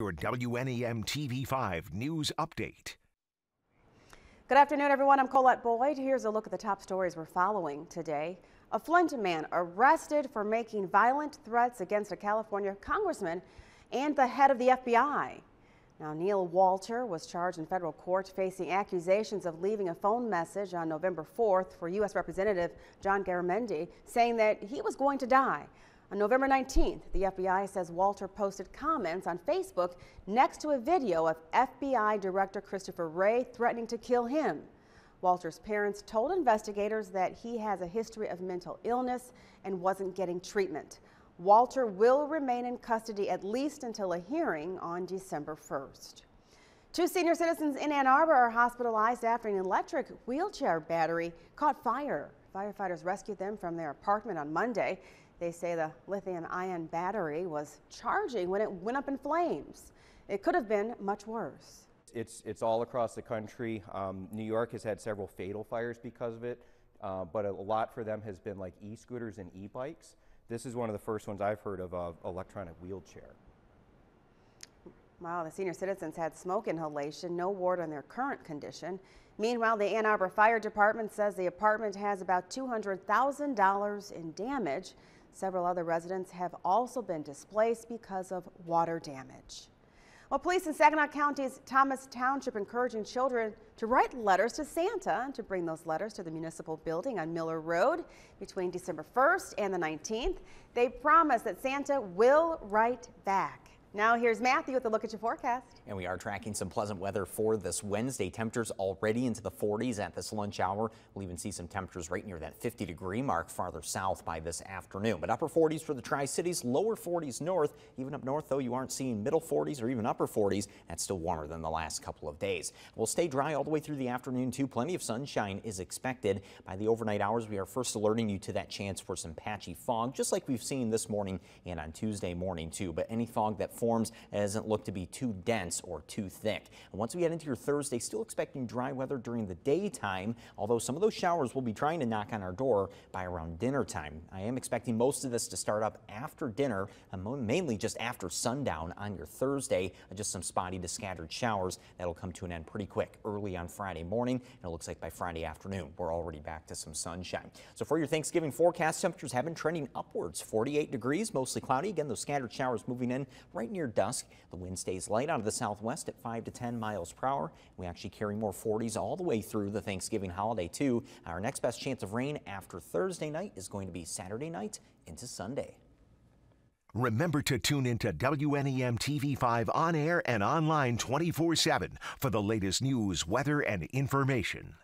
Your WNEM TV5 News Update. Good afternoon, everyone. I'm Colette Boyd. Here's a look at the top stories we're following today. A Flint man arrested for making violent threats against a California congressman and the head of the FBI. Now, Neil Walter was charged in federal court facing accusations of leaving a phone message on November 4th for U.S. Representative John Garamendi saying that he was going to die. On November 19th, the FBI says Walter posted comments on Facebook next to a video of FBI Director Christopher Wray threatening to kill him. Walter's parents told investigators that he has a history of mental illness and wasn't getting treatment. Walter will remain in custody at least until a hearing on December 1st. Two senior citizens in Ann Arbor are hospitalized after an electric wheelchair battery caught fire. Firefighters rescued them from their apartment on Monday. They say the lithium ion battery was charging when it went up in flames. It could have been much worse. It's, it's all across the country. Um, New York has had several fatal fires because of it, uh, but a lot for them has been like e-scooters and e-bikes. This is one of the first ones I've heard of of electronic wheelchair. Wow, the senior citizens had smoke inhalation, no word on their current condition. Meanwhile, the Ann Arbor Fire Department says the apartment has about $200,000 in damage. Several other residents have also been displaced because of water damage. Well, police in Saginaw County's Thomas Township encouraging children to write letters to Santa and to bring those letters to the municipal building on Miller Road between December 1st and the 19th. They promise that Santa will write back. Now here's Matthew with a look at your forecast. And we are tracking some pleasant weather for this Wednesday. Temperatures already into the 40s at this lunch hour. We'll even see some temperatures right near that 50 degree mark farther south by this afternoon. But upper 40s for the Tri-Cities, lower 40s north. Even up north, though, you aren't seeing middle 40s or even upper 40s. That's still warmer than the last couple of days. We'll stay dry all the way through the afternoon, too. Plenty of sunshine is expected. By the overnight hours, we are first alerting you to that chance for some patchy fog, just like we've seen this morning and on Tuesday morning, too. But any fog that forms doesn't look to be too dense or too thick. And once we get into your Thursday, still expecting dry weather during the daytime, although some of those showers will be trying to knock on our door by around dinner time. I am expecting most of this to start up after dinner, mainly just after sundown on your Thursday. Just some spotty to scattered showers that'll come to an end pretty quick early on Friday morning. And it looks like by Friday afternoon, we're already back to some sunshine. So for your Thanksgiving forecast, temperatures have been trending upwards. 48 degrees, mostly cloudy. Again, those scattered showers moving in right near dusk. The wind stays light out of the southwest at 5 to 10 miles per hour. We actually carry more 40s all the way through the Thanksgiving holiday, too. Our next best chance of rain after Thursday night is going to be Saturday night into Sunday. Remember to tune into WNEM TV5 on air and online 24 7 for the latest news, weather, and information.